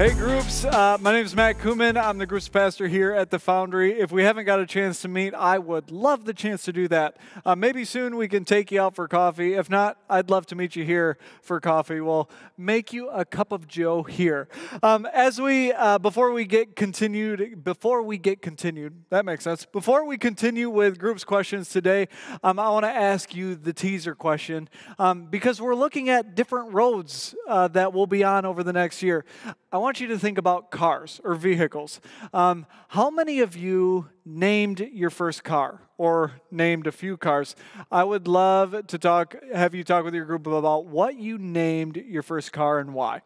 Uh, my name is Matt Kuman. I'm the groups pastor here at the Foundry. If we haven't got a chance to meet, I would love the chance to do that. Uh, maybe soon we can take you out for coffee. If not, I'd love to meet you here for coffee. We'll make you a cup of Joe here. Um, as we, uh, before we get continued, before we get continued, that makes sense. Before we continue with groups questions today, um, I want to ask you the teaser question um, because we're looking at different roads uh, that we'll be on over the next year. I want you to think about cars or vehicles. Um, how many of you named your first car or named a few cars? I would love to talk, have you talk with your group about what you named your first car and why.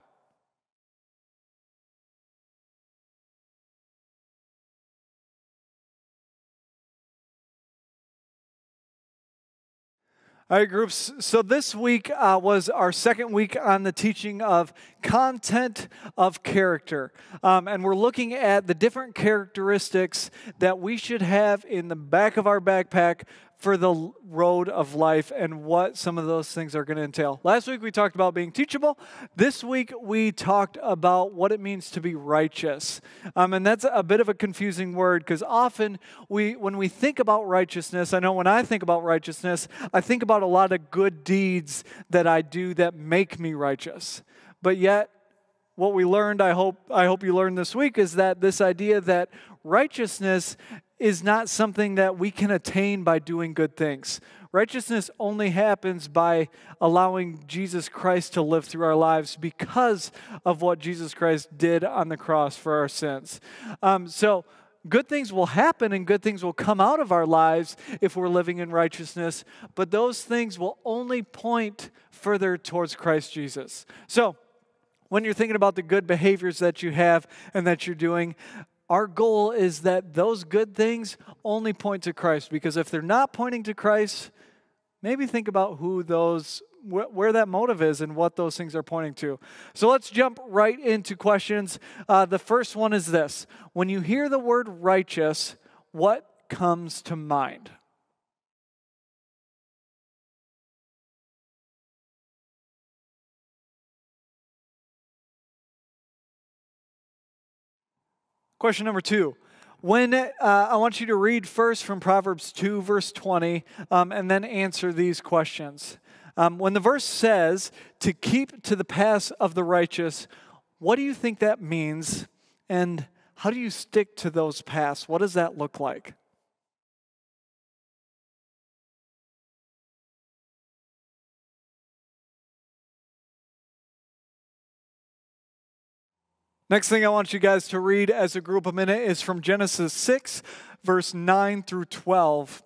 All right, groups. So this week uh, was our second week on the teaching of content of character. Um, and we're looking at the different characteristics that we should have in the back of our backpack for the road of life and what some of those things are going to entail. Last week we talked about being teachable. This week we talked about what it means to be righteous. Um, and that's a bit of a confusing word because often we, when we think about righteousness, I know when I think about righteousness, I think about a lot of good deeds that I do that make me righteous. But yet, what we learned, I hope, I hope you learned this week, is that this idea that righteousness is not something that we can attain by doing good things. Righteousness only happens by allowing Jesus Christ to live through our lives because of what Jesus Christ did on the cross for our sins. Um, so, good things will happen and good things will come out of our lives if we're living in righteousness, but those things will only point further towards Christ Jesus. So, when you're thinking about the good behaviors that you have and that you're doing, our goal is that those good things only point to Christ because if they're not pointing to Christ, maybe think about who those where that motive is and what those things are pointing to. So let's jump right into questions. Uh, the first one is this When you hear the word righteous, what comes to mind? Question number two. When uh, I want you to read first from Proverbs 2, verse 20, um, and then answer these questions. Um, when the verse says to keep to the paths of the righteous, what do you think that means? And how do you stick to those paths? What does that look like? Next thing I want you guys to read as a group a minute is from Genesis 6, verse 9 through 12.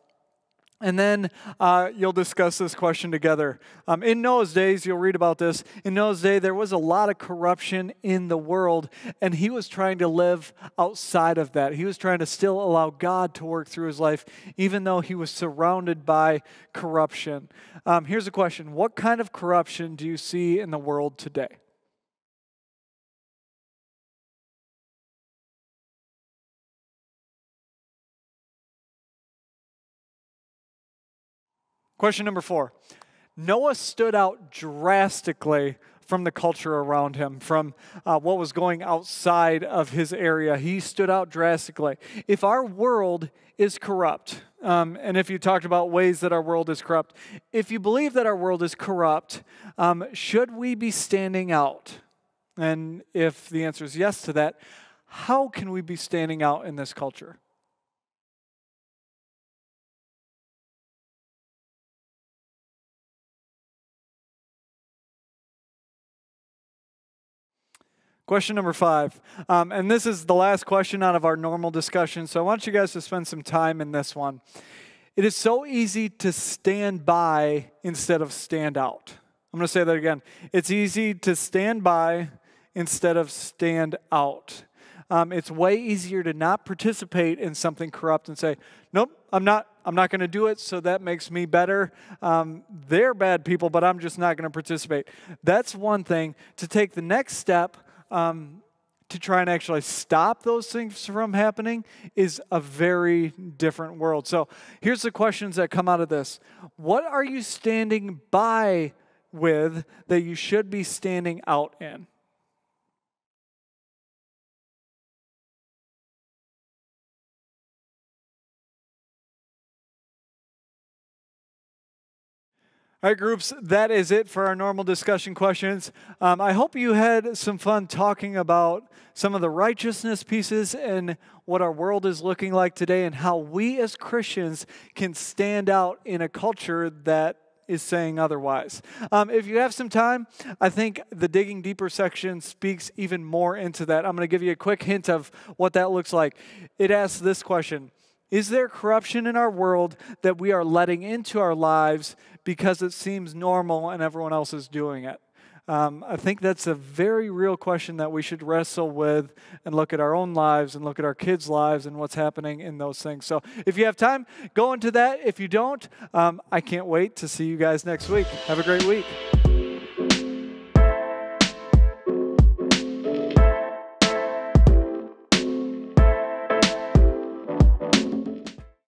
And then uh, you'll discuss this question together. Um, in Noah's days, you'll read about this. In Noah's day, there was a lot of corruption in the world, and he was trying to live outside of that. He was trying to still allow God to work through his life, even though he was surrounded by corruption. Um, here's a question What kind of corruption do you see in the world today? Question number four Noah stood out drastically from the culture around him, from uh, what was going outside of his area. He stood out drastically. If our world is corrupt, um, and if you talked about ways that our world is corrupt, if you believe that our world is corrupt, um, should we be standing out? And if the answer is yes to that, how can we be standing out in this culture? Question number five, um, and this is the last question out of our normal discussion, so I want you guys to spend some time in this one. It is so easy to stand by instead of stand out. I'm going to say that again. It's easy to stand by instead of stand out. Um, it's way easier to not participate in something corrupt and say, "Nope, I'm not. I'm not going to do it." So that makes me better. Um, they're bad people, but I'm just not going to participate. That's one thing. To take the next step um, to try and actually stop those things from happening is a very different world. So here's the questions that come out of this What are you standing by with that you should be standing out in? All right, groups, that is it for our normal discussion questions. Um, I hope you had some fun talking about some of the righteousness pieces and what our world is looking like today and how we as Christians can stand out in a culture that is saying otherwise. Um, if you have some time, I think the digging deeper section speaks even more into that. I'm going to give you a quick hint of what that looks like. It asks this question Is there corruption in our world that we are letting into our lives because it seems normal and everyone else is doing it? Um, I think that's a very real question that we should wrestle with and look at our own lives and look at our kids' lives and what's happening in those things. So, if you have time, go into that. If you don't, um, I can't wait to see you guys next week. Have a great week.